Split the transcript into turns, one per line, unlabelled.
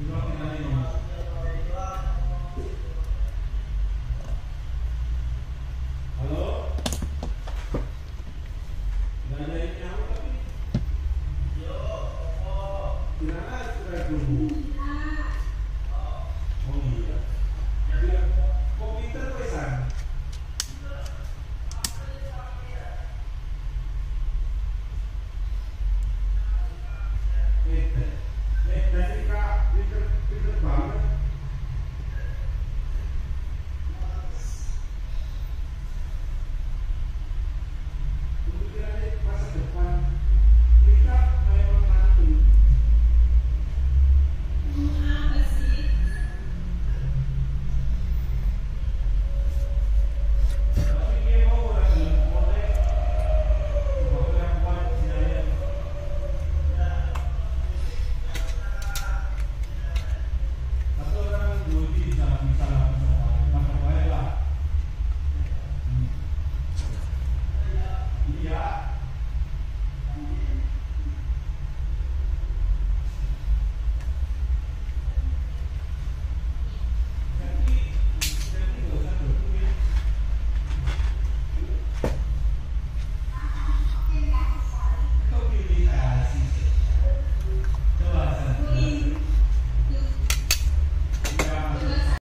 You know,